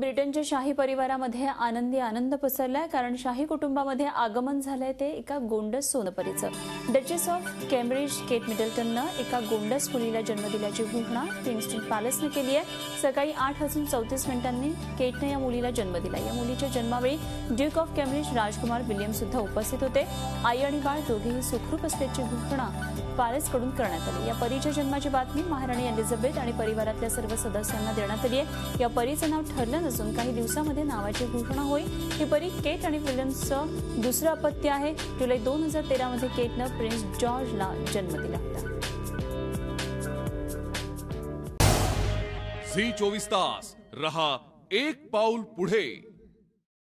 ब्रिटनच्या शाही परिवारामध्ये आनंदी आनंद पसरलाय कारण शाही कुटुंबामध्ये आगमन झालंय ते एका गोंडस सोनपरीचं. डचेस ऑफ कॅम्ब्रिज केट मिडल्टननं एका गोंडस मुलीला जन्म दिल्याची घोषणा किंगस्टन पॅलेसनं केली आहे. सकाळी आठ वाजून चौतीस मिनिटांनी केटनं या मुलीला जन्म दिला. या मुलीच्या जन्मावेळी ड्यूक ऑफ कॅम्ब्रिज राजकुमार विल्यम सुद्धा उपस्थित होते. आई आणि बाळ दोघेही सुखरूप असल्याची घोषणा पॅलेसकडून करण्यात आली. या परीच्या जन्माची बातमी महाराणी एलिझाबेथ आणि परिवारातल्या सर्व सदस्यांना देण्यात आली आहे. या परीचं नाव ठरलं असून काही दिवसामध्ये नावाची घोषणा होईल. ही परी केट आणि विल्यम्सचं दुसरं अपत्य आहे. जुलै दोन हजार तेरामध्ये केटनं प्रिन्स जॉर्जला जन्म दिला होता. झी चोवीस तास. रहा एक पाऊल पुढे.